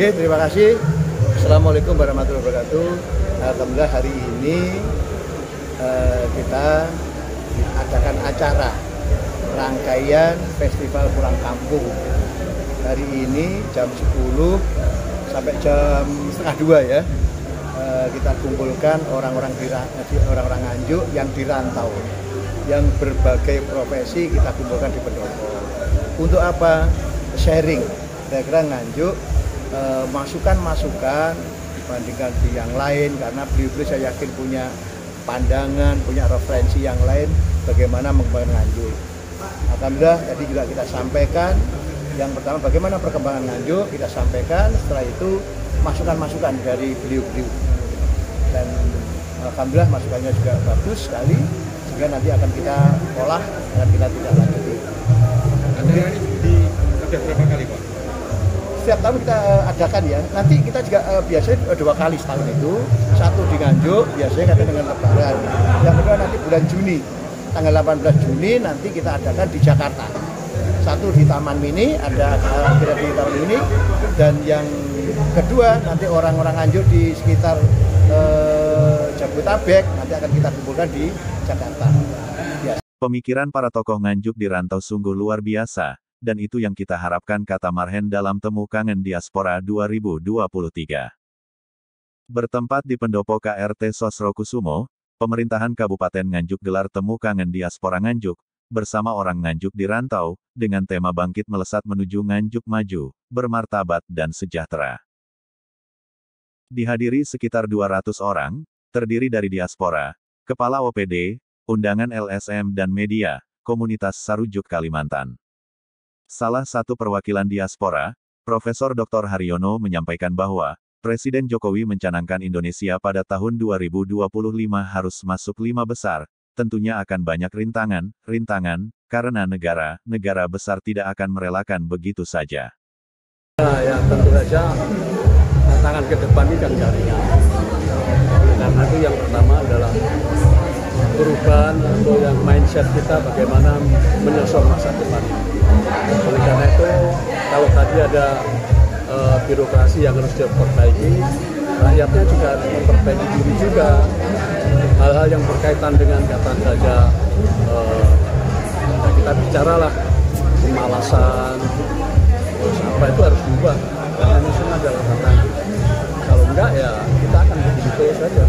Oke, terima kasih. Assalamualaikum warahmatullahi wabarakatuh. Alhamdulillah hari ini eh, kita adakan acara rangkaian Festival Pulang Kampung. Hari ini jam 10 sampai jam setengah dua ya. Eh, kita kumpulkan orang-orang di orang-orang Nganjuk yang dirantau, yang berbagai profesi kita kumpulkan di pendopo. Untuk apa? Sharing. Kira-kira Nganjuk eh, masukan-masukan dibandingkan di yang lain karena beliau-beliau saya yakin punya pandangan, punya referensi yang lain bagaimana mengembangkan Nganjuk. Alhamdulillah tadi juga kita sampaikan yang pertama bagaimana perkembangan Nganjuk kita sampaikan setelah itu masukan-masukan dari beliau-beliau dan Alhamdulillah masukannya juga bagus sekali sehingga nanti akan kita olah dan kita tidak lanjuti. Ini di sudah berapa kali Pak? Setiap tahun kita eh, adakan ya. Nanti kita juga eh, biasanya eh, dua kali setahun itu. Satu di Nganjuk, biasanya kata dengan Lebaran. Yang kedua nanti bulan Juni, tanggal 18 Juni nanti kita adakan di Jakarta. Satu di Taman Mini, ada kira di Taman Mini, dan yang kedua nanti orang-orang Nganjuk di sekitar eh, Jabodetabek nanti akan kita kumpulkan di Jakarta. Ya. Pemikiran para tokoh Nganjuk di rantau sungguh luar biasa, dan itu yang kita harapkan kata Marhen dalam Temu Kangen Diaspora 2023. Bertempat di pendopo KRT Sosrokusumo, pemerintahan Kabupaten Nganjuk gelar Temu Kangen Diaspora Nganjuk, bersama orang Nganjuk di rantau, dengan tema bangkit melesat menuju Nganjuk maju, bermartabat dan sejahtera. Dihadiri sekitar 200 orang, terdiri dari diaspora, kepala OPD, undangan LSM dan media, komunitas Sarujuk Kalimantan. Salah satu perwakilan diaspora, Profesor Dr. Haryono menyampaikan bahwa, Presiden Jokowi mencanangkan Indonesia pada tahun 2025 harus masuk lima besar, tentunya akan banyak rintangan, rintangan, karena negara, negara besar tidak akan merelakan begitu saja. Ya, ya tentu saja tantangan ke depan ini kan jaringan. Perubahan atau yang mindset kita bagaimana menyosong masa depan. Oleh karena itu, kalau tadi ada uh, birokrasi yang harus diperbaiki, rakyatnya juga harus memperbaiki diri juga. Hal-hal yang berkaitan dengan kata saja uh, kita bicaralah kemalasan, terus apa itu harus diubah. Karena semua adalah tantangan. Kalau enggak ya kita akan begitu saja.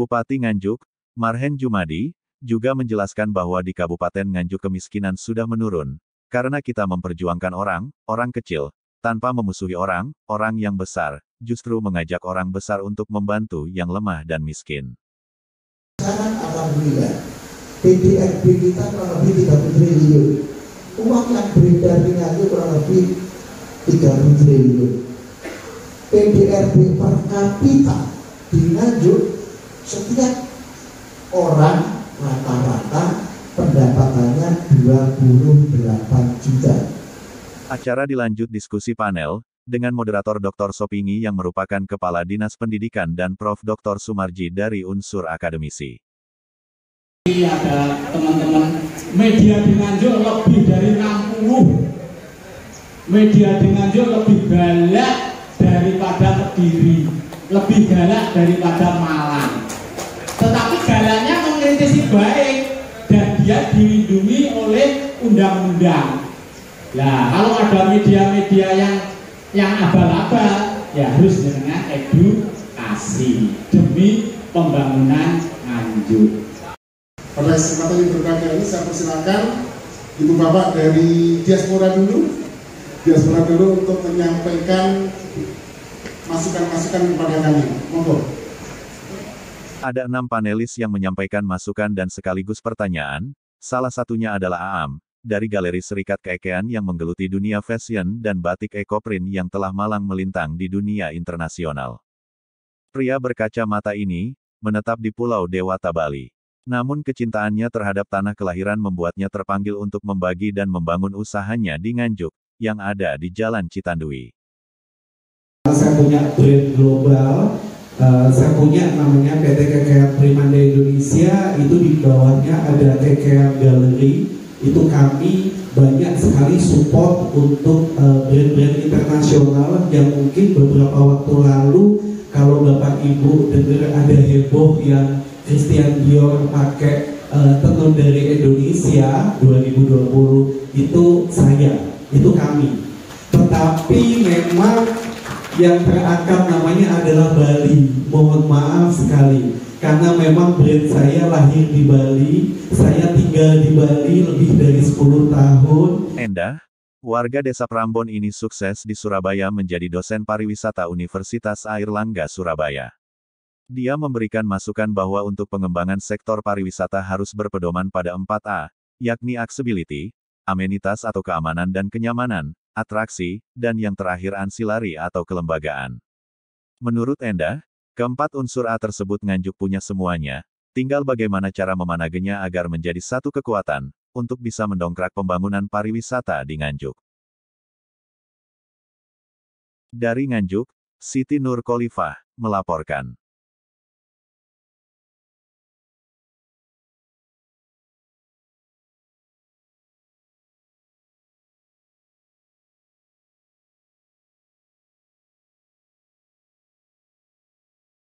Bupati Nganjuk, Marhen Jumadi, juga menjelaskan bahwa di Kabupaten Nganjuk kemiskinan sudah menurun, karena kita memperjuangkan orang, orang kecil, tanpa memusuhi orang, orang yang besar, justru mengajak orang besar untuk membantu yang lemah dan miskin. Sekarang Alhamdulillah, PDRB kita kurang lebih 30 triliun. Uang yang beredar di Nganjuk kurang lebih 30 triliun. PDRB per kapita di Nganjuk setiap orang rata-rata pendapatannya 28 juta. Acara dilanjut diskusi panel, dengan moderator Dr. Sopingi yang merupakan Kepala Dinas Pendidikan dan Prof. Dr. Sumarji dari unsur akademisi. Ada teman-teman media di Nganjuk lebih dari 60. Media di Nganjuk lebih galak daripada Kediri, lebih galak daripada Malang. Baik dan dia dilindungi oleh undang-undang. Nah, kalau ada media-media yang yang abal-abal, ya harus dengan edukasi demi pembangunan Nganjuk. Pada kesempatan yang berbahagia ini saya persilakan Ibu Bapak dari diaspora dulu, diaspora dulu untuk menyampaikan masukan-masukan kepada kami. Monggo. Ada enam panelis yang menyampaikan masukan dan sekaligus pertanyaan, salah satunya adalah Aam, dari Galeri Serikat Keekean yang menggeluti dunia fashion dan batik ekoprint yang telah malang melintang di dunia internasional. Pria berkaca mata ini, menetap di Pulau Dewata Bali. Namun kecintaannya terhadap tanah kelahiran membuatnya terpanggil untuk membagi dan membangun usahanya di Nganjuk, yang ada di Jalan Citandui. Saya punya brand global, uh, saya punya namanya PT KKR Primanda Indonesia, itu di bawahnya ada KKR Gallery, itu kami banyak sekali support untuk uh, brand-brand internasional yang mungkin beberapa waktu lalu kalau Bapak Ibu dengar ada heboh yang Christian Dior pakai uh, tenun dari Indonesia 2020 itu saya, itu kami. Tetapi memang yang terangkat namanya adalah Bali. Mohon maaf sekali karena memang brand saya lahir di Bali, saya tinggal di Bali lebih dari 10 tahun. Endah, warga desa Prambon ini sukses di Surabaya menjadi dosen pariwisata Universitas Airlangga Surabaya. Dia memberikan masukan bahwa untuk pengembangan sektor pariwisata harus berpedoman pada 4A, yakni accessibility, amenitas atau keamanan dan kenyamanan, atraksi, dan yang terakhir ansilari atau kelembagaan. Menurut Endah, keempat unsur A tersebut Nganjuk punya semuanya, tinggal bagaimana cara memanagenya agar menjadi satu kekuatan, untuk bisa mendongkrak pembangunan pariwisata di Nganjuk. Dari Nganjuk, Siti Nur Khalifah, melaporkan.